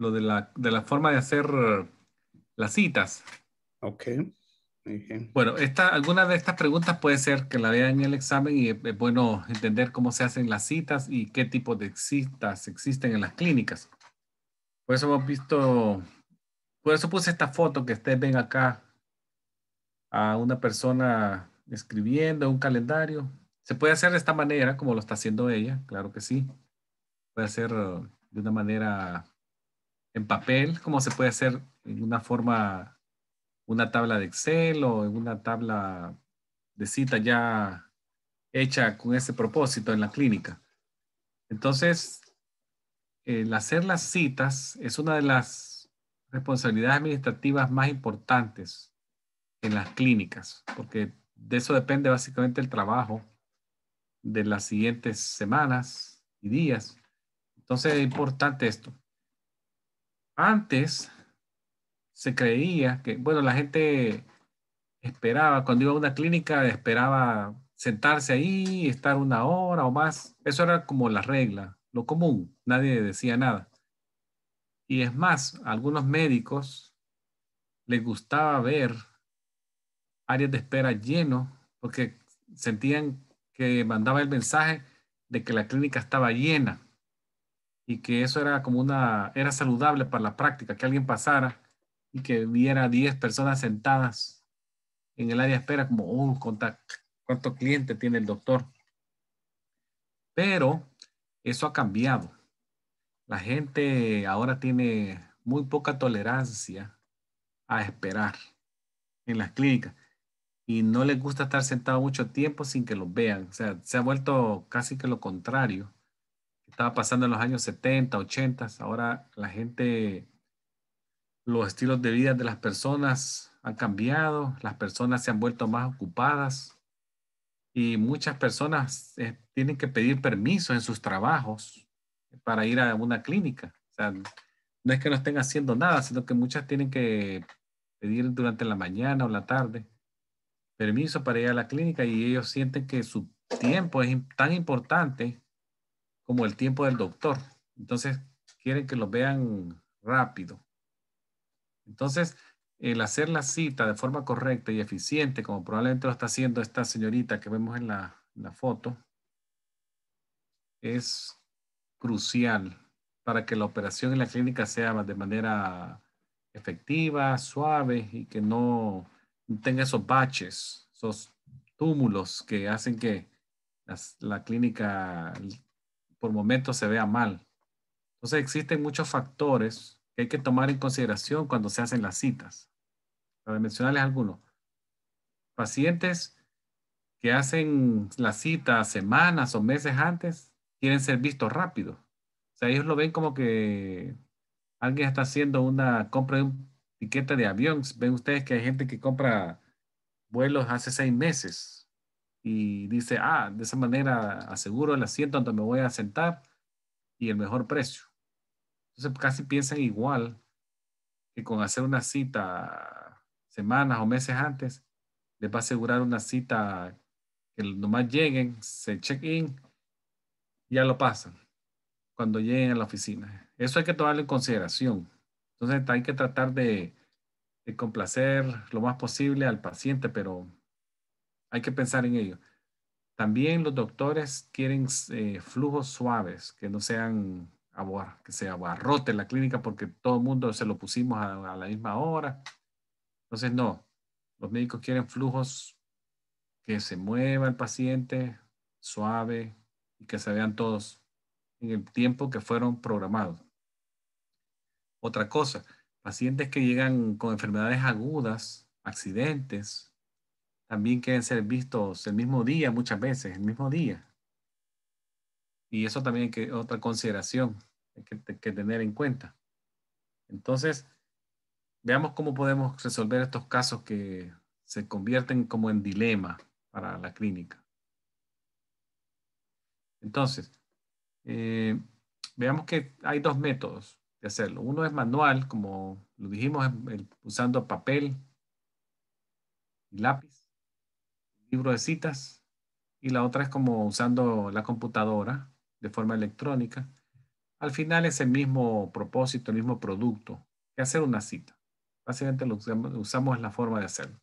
lo de la, de la forma de hacer las citas. Ok. okay. Bueno, esta, algunas de estas preguntas puede ser que la vean en el examen y es bueno entender cómo se hacen las citas y qué tipo de citas existen en las clínicas. Por eso hemos visto, por eso puse esta foto que ustedes ven acá a una persona escribiendo un calendario. Se puede hacer de esta manera, como lo está haciendo ella, claro que sí. Puede hacer uh, de una manera en papel, como se puede hacer en una forma, una tabla de Excel o en una tabla de cita ya hecha con ese propósito en la clínica. Entonces, el hacer las citas es una de las responsabilidades administrativas más importantes en las clínicas, porque de eso depende básicamente el trabajo de las siguientes semanas y días. Entonces es importante esto. Antes se creía que, bueno, la gente esperaba, cuando iba a una clínica, esperaba sentarse ahí, estar una hora o más. Eso era como la regla, lo común. Nadie decía nada. Y es más, a algunos médicos les gustaba ver áreas de espera lleno porque sentían que mandaba el mensaje de que la clínica estaba llena y que eso era como una, era saludable para la práctica, que alguien pasara y que viera 10 personas sentadas en el área de espera como, oh, ¿cuánto cliente tiene el doctor? Pero eso ha cambiado. La gente ahora tiene muy poca tolerancia a esperar en las clínicas y no les gusta estar sentado mucho tiempo sin que los vean. O sea, se ha vuelto casi que lo contrario. Estaba pasando en los años 70, 80. Ahora la gente, los estilos de vida de las personas han cambiado. Las personas se han vuelto más ocupadas. Y muchas personas eh, tienen que pedir permiso en sus trabajos para ir a una clínica. O sea, no es que no estén haciendo nada, sino que muchas tienen que pedir durante la mañana o la tarde permiso para ir a la clínica y ellos sienten que su tiempo es tan importante como el tiempo del doctor. Entonces, quieren que lo vean rápido. Entonces, el hacer la cita de forma correcta y eficiente, como probablemente lo está haciendo esta señorita que vemos en la, en la foto, es crucial para que la operación en la clínica sea de manera efectiva, suave y que no tenga esos baches, esos túmulos que hacen que la clínica por momentos se vea mal. Entonces existen muchos factores que hay que tomar en consideración cuando se hacen las citas. Para mencionarles algunos. Pacientes que hacen la cita semanas o meses antes quieren ser vistos rápido. O sea, ellos lo ven como que alguien está haciendo una compra de un etiqueta de avión. Ven ustedes que hay gente que compra vuelos hace seis meses y dice, ah, de esa manera aseguro el asiento donde me voy a sentar y el mejor precio. Entonces casi piensan igual que con hacer una cita semanas o meses antes, les va a asegurar una cita que nomás lleguen, se check-in, ya lo pasan cuando lleguen a la oficina. Eso hay que tomarlo en consideración. Entonces hay que tratar de, complacer lo más posible al paciente, pero hay que pensar en ello. También los doctores quieren eh, flujos suaves, que no sean que se abarrote la clínica porque todo el mundo se lo pusimos a, a, la misma hora. Entonces, no. Los médicos quieren flujos que se mueva el paciente suave y que se vean todos en el tiempo que fueron programados. Otra cosa, pacientes que llegan con enfermedades agudas, accidentes, también quieren ser vistos el mismo día muchas veces, el mismo día. Y eso también que, otra consideración que tener en cuenta. Entonces, veamos cómo podemos resolver estos casos que se convierten como en dilema para la clínica. Entonces, eh, veamos que hay dos métodos de hacerlo. Uno es manual, como lo dijimos, usando papel y lápiz, libro de citas, y la otra es como usando la computadora de forma electrónica. al final es el mismo propósito, el mismo producto que hacer una cita. Básicamente lo usamos, usamos la forma de hacerlo.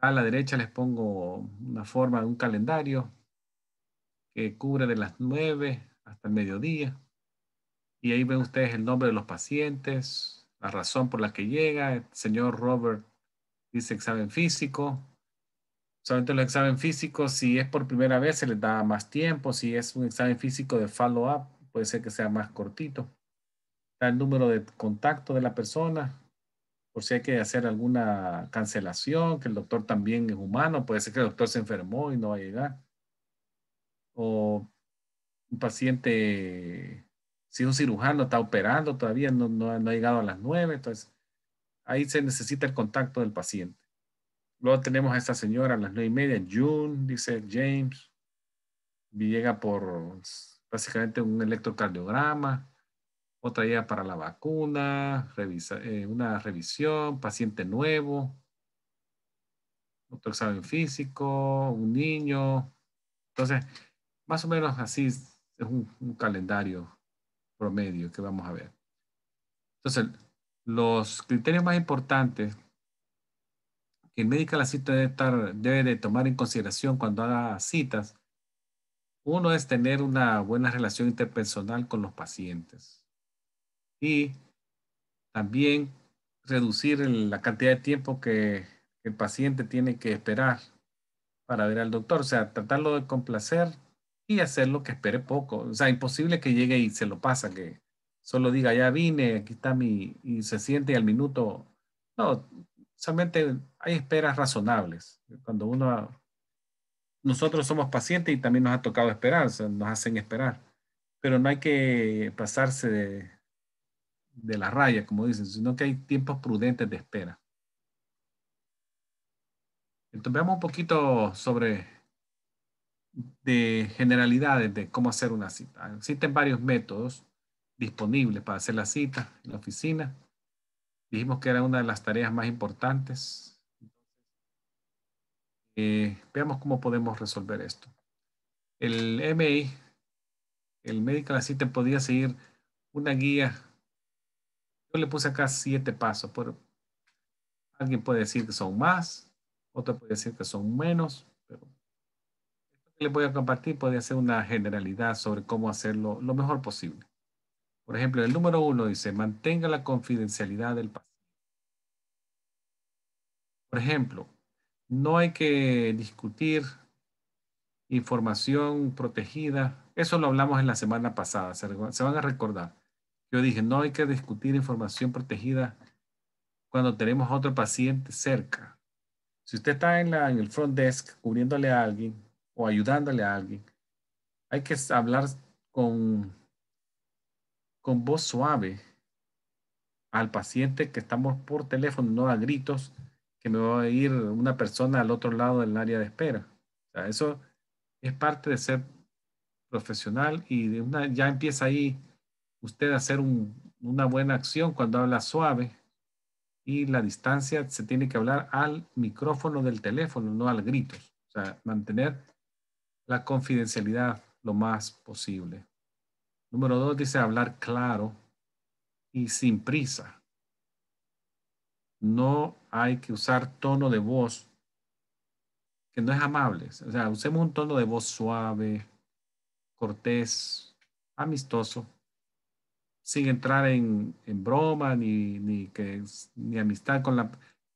A la derecha les pongo una forma de un calendario que cubre de las 9 hasta el mediodía. Y ahí ven ustedes el nombre de los pacientes, la razón por la que llega. El señor Robert dice examen físico. Solamente los exámenes físicos, si es por primera vez, se les da más tiempo. Si es un examen físico de follow-up, puede ser que sea más cortito. Está el número de contacto de la persona, por si hay que hacer alguna cancelación, que el doctor también es humano, puede ser que el doctor se enfermó y no va a llegar. O un paciente, si un cirujano está operando, todavía no, no, ha llegado a las nueve, entonces ahí se necesita el contacto del paciente. Luego tenemos a esta señora a las nueve y media, June, dice James, llega por básicamente un electrocardiograma, otra idea para la vacuna, revisa, eh, una revisión, paciente nuevo, otro examen físico, un niño. Entonces, más o menos así es un, calendario promedio que vamos a ver. Entonces, los criterios más importantes el médico la cita debe, debe de tomar en consideración cuando haga citas, uno es tener una buena relación interpersonal con los pacientes y también reducir la cantidad de tiempo que el paciente tiene que esperar para ver al doctor, o sea, tratarlo de complacer y hacerlo que espere poco. O sea, imposible que llegue y se lo pasa, que solo diga, ya vine, aquí está mi, y se siente y al minuto. No, solamente hay esperas razonables. Cuando uno, nosotros somos pacientes y también nos ha tocado esperar, o sea, nos hacen esperar. Pero no hay que pasarse de, de la raya, como dicen, sino que hay tiempos prudentes de espera. Entonces veamos un poquito sobre de generalidades de cómo hacer una cita. Existen varios métodos disponibles para hacer la cita en la oficina. Dijimos que era una de las tareas más importantes. Eh, veamos cómo podemos resolver esto. El MI, el Medical Assistant, podía seguir una guía. Yo le puse acá siete pasos. Por, alguien puede decir que son más, otro puede decir que son menos, pero les voy a compartir puede ser una generalidad sobre cómo hacerlo lo mejor posible. Por ejemplo, el número uno dice, mantenga la confidencialidad del paciente. Por ejemplo, no hay que discutir información protegida. Eso lo hablamos en la semana pasada, se, van a recordar. Yo dije, no hay que discutir información protegida cuando tenemos a otro paciente cerca. Si usted está en, la, en el front desk cubriéndole a alguien, o ayudándole a alguien. Hay que hablar con, con voz suave al paciente que estamos por teléfono, no a gritos, que me va a ir una persona al otro lado del área de espera. eso es parte de ser profesional y ya empieza ahí usted a hacer una buena acción cuando habla suave y la distancia se tiene que hablar al micrófono del teléfono, no al gritos. O sea, mantener la confidencialidad lo más posible. Número dos dice hablar claro y sin prisa. No hay que usar tono de voz que no es amable. O sea, usemos un tono de voz suave, cortés, amistoso, sin entrar en, broma ni, que, ni amistad con la...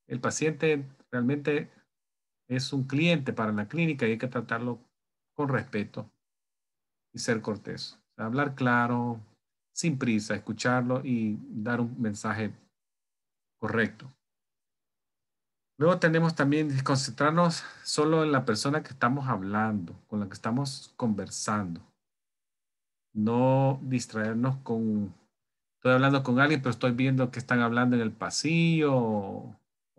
El paciente realmente es un cliente para la clínica y hay que tratarlo con respeto y ser cortés. Hablar claro, sin prisa, escucharlo y dar un mensaje correcto. Luego tenemos también concentrarnos solo en la persona que estamos hablando, con la que estamos conversando. No distraernos con, estoy hablando con alguien, pero estoy viendo que están hablando en el pasillo o,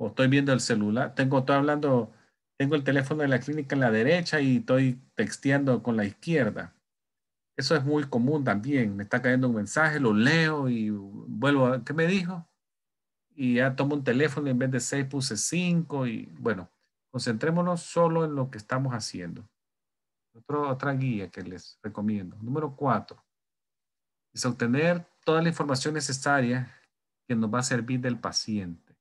estoy viendo el celular. Tengo, estoy hablando tengo el teléfono de la clínica en la derecha y estoy texteando con la izquierda. Eso es muy común también. Me está cayendo un mensaje, lo leo y vuelvo a, ¿qué me dijo? Y ya tomo un teléfono y en vez de seis puse cinco y bueno, concentrémonos solo en lo que estamos haciendo. otra guía que les recomiendo. Número cuatro. Es obtener toda la información necesaria que nos va a servir del paciente.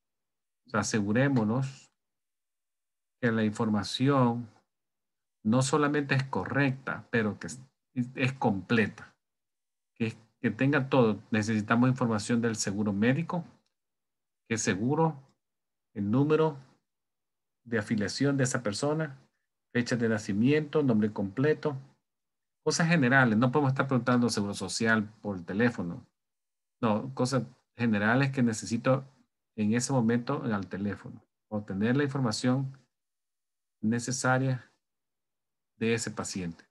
Asegurémonos que la información no solamente es correcta, pero que es, completa, que, que tenga todo. Necesitamos información del seguro médico, es seguro, el número de afiliación de esa persona, fecha de nacimiento, nombre completo, cosas generales. No podemos estar preguntando seguro social por teléfono. No, cosas generales que necesito en ese momento en el teléfono. Obtener la información necesaria de ese paciente.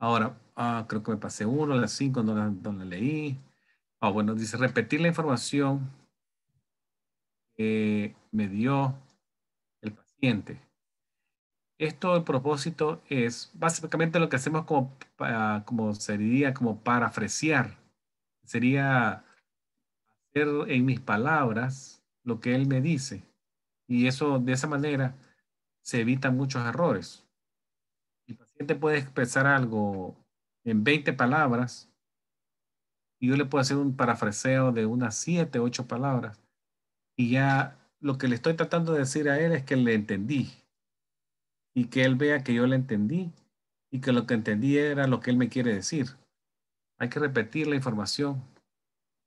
Ahora, ah, creo que me pasé uno, las cinco no la, leí. Ah, bueno, dice repetir la información que me dio el paciente. Esto el propósito es básicamente lo que hacemos como, como sería como parafrasear. Sería hacer en mis palabras lo que él me dice. Y eso de esa manera se evitan muchos errores. El paciente puede expresar algo en 20 palabras y yo le puedo hacer un parafraseo de unas 7, 8 palabras y ya lo que le estoy tratando de decir a él es que le entendí y que él vea que yo le entendí y que lo que entendí era lo que él me quiere decir. Hay que repetir la información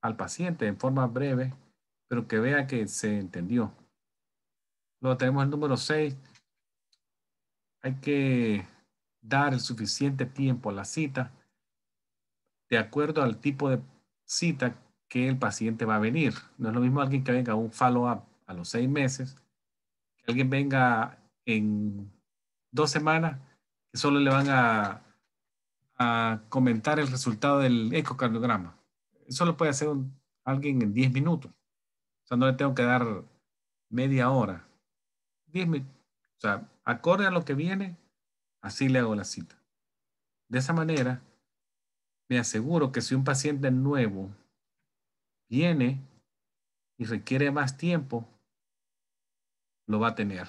al paciente en forma breve, pero que vea que se entendió. Luego tenemos el número 6, hay que dar el suficiente tiempo a la cita de acuerdo al tipo de cita que el paciente va a venir. No es lo mismo alguien que venga a un follow-up a los seis meses, que alguien venga en dos semanas, que solo le van a, comentar el resultado del ecocardiograma. Eso lo puede hacer alguien en diez minutos. O sea, no le tengo que dar media hora. Diez minutos. O sea, acorde a lo que viene, así le hago la cita. De esa manera, me aseguro que si un paciente nuevo viene y requiere más tiempo, lo va a tener.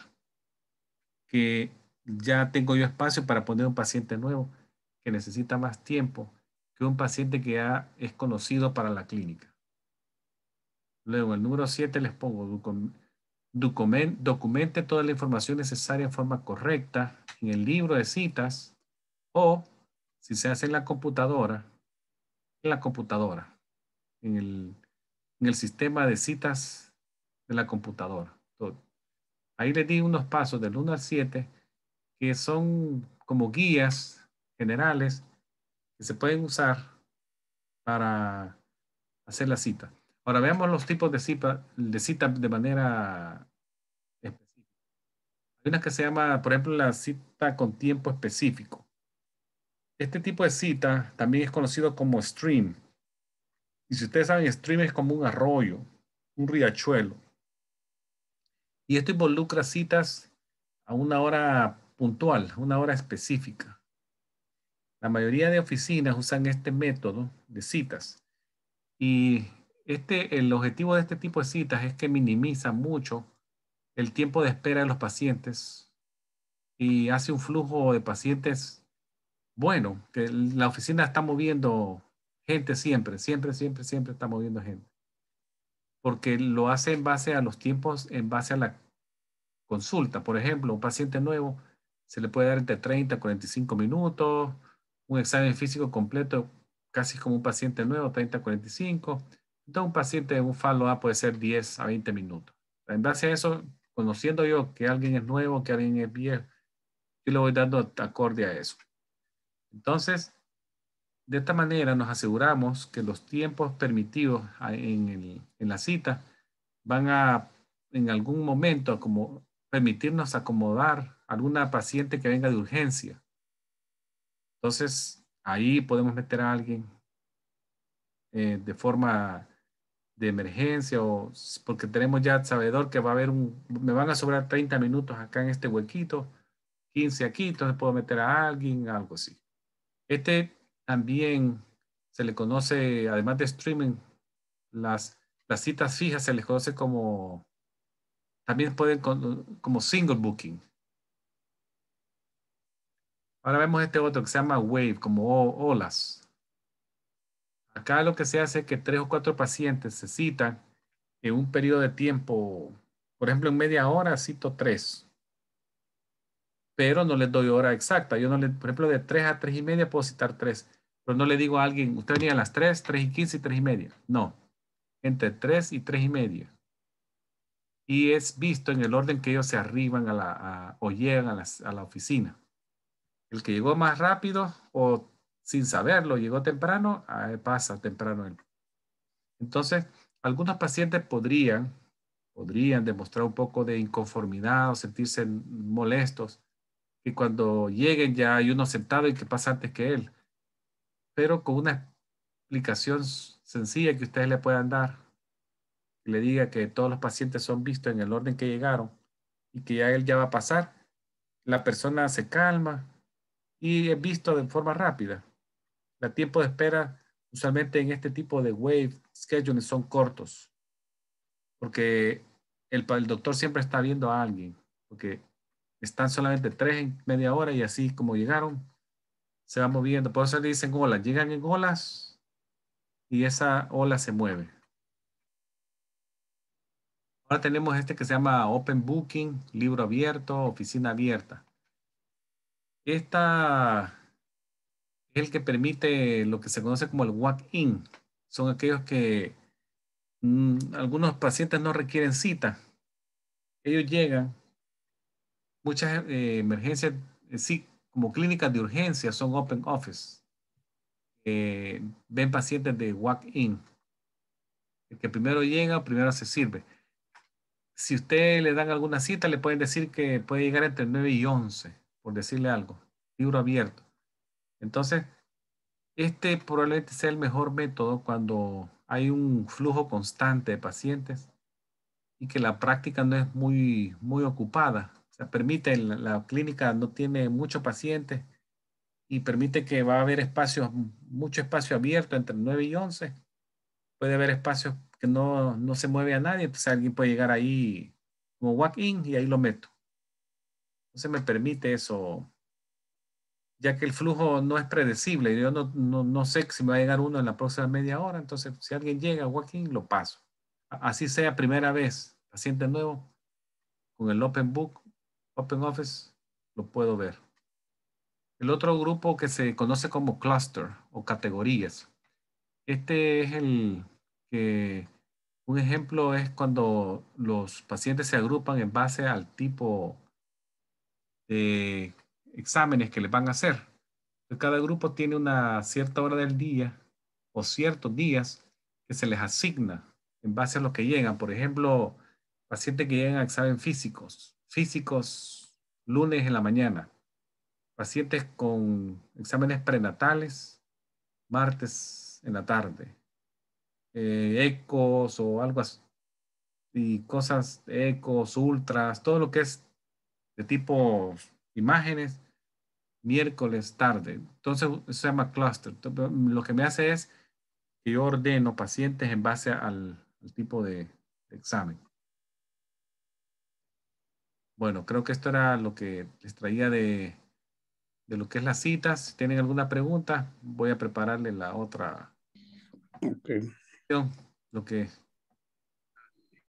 Que ya tengo yo espacio para poner un paciente nuevo que necesita más tiempo que un paciente que ya es conocido para la clínica. Luego, el número 7 les pongo documente toda la información necesaria en forma correcta en el libro de citas o si se hace en la computadora, en la computadora, en el, sistema de citas de la computadora. Ahí les di unos pasos del 1 al 7 que son como guías generales que se pueden usar para hacer la cita. Ahora veamos los tipos de cita de, cita de manera específica. Hay una que se llama, por ejemplo, la cita con tiempo específico. Este tipo de cita también es conocido como stream. Y si ustedes saben, stream es como un arroyo, un riachuelo. Y esto involucra citas a una hora puntual, una hora específica. La mayoría de oficinas usan este método de citas y este, el objetivo de este tipo de citas es que minimiza mucho el tiempo de espera de los pacientes y hace un flujo de pacientes bueno, que la oficina está moviendo gente siempre, siempre, siempre, siempre está moviendo gente. Porque lo hace en base a los tiempos, en base a la consulta. Por ejemplo, un paciente nuevo se le puede dar entre 30 a 45 minutos, un examen físico completo, casi como un paciente nuevo, 30 a 45 entonces, un paciente en un follow-up puede ser 10 a 20 minutos. En base a eso, conociendo yo que alguien es nuevo, que alguien es viejo, yo le voy dando acorde a eso. Entonces, de esta manera nos aseguramos que los tiempos permitidos en, en la cita van a, en algún momento, como permitirnos acomodar a alguna paciente que venga de urgencia. Entonces, ahí podemos meter a alguien eh, de forma de emergencia o porque tenemos ya sabedor que va a haber un, me van a sobrar 30 minutos acá en este huequito, 15 aquí, entonces puedo meter a alguien, algo así. Este también se le conoce, además de streaming, las, las citas fijas se les conoce como, también pueden como single booking. Ahora vemos este otro que se llama wave, como olas. Acá lo que se hace es que tres o cuatro pacientes se citan en un periodo de tiempo, por ejemplo, en media hora cito tres, pero no les doy hora exacta. Yo no le, por ejemplo, de tres a tres y media puedo citar tres, pero no le digo a alguien, usted venía a las tres, tres y quince y tres y media. No, entre tres y tres y media. Y es visto en el orden que ellos se arriban a la, o llegan a, a la oficina. El que llegó más rápido o sin saberlo, llegó temprano, pasa temprano. Entonces, algunos pacientes podrían, podrían demostrar un poco de inconformidad o sentirse molestos, y cuando lleguen ya hay uno sentado y que pasa antes que él. Pero con una explicación sencilla que ustedes le puedan dar, le diga que todos los pacientes son vistos en el orden que llegaron y que ya él ya va a pasar, la persona se calma y es visto de forma rápida. El tiempo de espera usualmente en este tipo de wave scheduling son cortos, porque el, el doctor siempre está viendo a alguien, porque están solamente tres en media hora y así como llegaron, se va moviendo. Por eso le dicen olas, llegan en olas y esa ola se mueve. Ahora tenemos este que se llama Open Booking, libro abierto, oficina abierta. Esta el que permite lo que se conoce como el walk-in. Son aquellos que mm, algunos pacientes no requieren cita. Ellos llegan, muchas eh, emergencias, eh, sí, como clínicas de urgencia son open office. ven pacientes de walk-in. El que primero llega, primero se sirve. Si usted le dan alguna cita, le pueden decir que puede llegar entre 9 y 11, por decirle algo. Libro abierto. Entonces, este probablemente sea el mejor método cuando hay un flujo constante de pacientes y que la práctica no es muy, muy ocupada. O sea, permite, la, la clínica no tiene muchos pacientes y permite que va a haber espacios, mucho espacio abierto entre 9 y 11. Puede haber espacios que no, no se mueve a nadie, entonces alguien puede llegar ahí como walk-in y ahí lo meto. Entonces me permite eso ya que el flujo no es predecible. Yo no, no, sé si me va a llegar uno en la próxima media hora, entonces si alguien llega, walking, lo paso. Así sea primera vez, paciente nuevo, con el Open Book, Open Office, lo puedo ver. El otro grupo que se conoce como cluster o categorías. Este es el que, un ejemplo es cuando los pacientes se agrupan en base al tipo de exámenes que les van a hacer. Cada grupo tiene una cierta hora del día o ciertos días que se les asigna en base a lo que llegan. Por ejemplo, pacientes que llegan a examen físicos, físicos lunes en la mañana, pacientes con exámenes prenatales, martes en la tarde, eh, ecos o algo así, y cosas, ecos, ultras, todo lo que es de tipo imágenes, miércoles tarde. Entonces, se llama cluster. lo que me hace es que yo ordeno pacientes en base al, tipo de, examen. Bueno, creo que esto era lo que les traía de, de lo que es las citas. Si tienen alguna pregunta, voy a prepararle la otra. Okay. Lo que